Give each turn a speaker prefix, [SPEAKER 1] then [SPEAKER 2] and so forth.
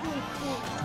[SPEAKER 1] cool, cool.